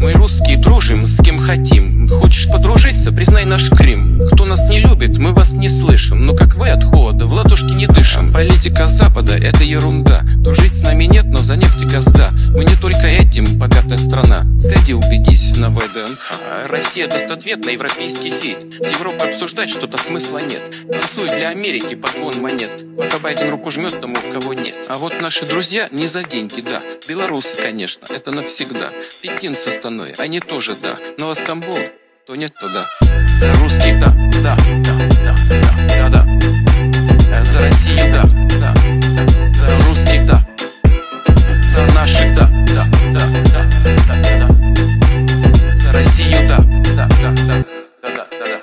Мы русские дружим с кем хотим. Хочешь подружиться, признай наш Крым Кто нас не любит, мы вас не слышим. Но как вы от холода в ладошки не дышим. Политика Запада — это ерунда. Дружить с нами нет, но за нефть и газда. Мы не только этим богатая страна Сходи убедись на ВДНХ Россия даст ответ на европейский хейт С Европой обсуждать что-то смысла нет Танцует для Америки под звон монет Пока Байден руку жмет тому, кого нет А вот наши друзья не за деньги, да Белорусы, конечно, это навсегда Пекин с Астаной, они тоже да Но Стамбул, то нет, то да За русских, да, да, да, да, да, да, За Россию, да, да, да За русских, да За наших, да, да, да, да, да, Россию, да, да, да, да, да, да, да, да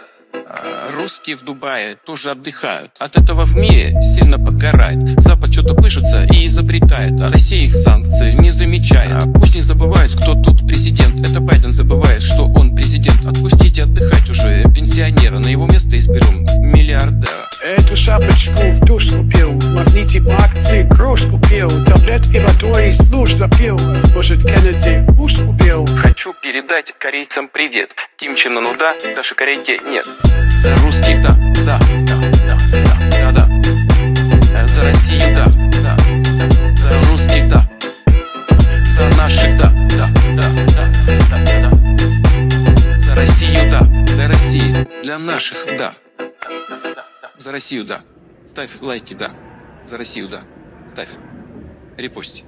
а, Русские в Дубае тоже отдыхают. От этого в мире сильно подгорает. Запад что-то пышется и изобретает А Россия их санкции не замечает. А Пусть не забывают, кто тут президент. Это Байден забывает, что он президент. Отпустите отдыхать уже пенсионера На его место изберем. Миллиардера Эту шапочку в душ купил Магните по акции грош купил Таблетки водой из луж запил. Может Кеннеди уж убил Хочу передать корейцам привет. Ким Чен Ыну да, даже Корейке нет. За русских да, да, да, да, да, да, За Россию да, да, За русских да. За наших да, да, да, да, да, да. За Россию да, для России, для наших да. За Россию да. Ставь лайки да. За Россию да. Ставь. Репости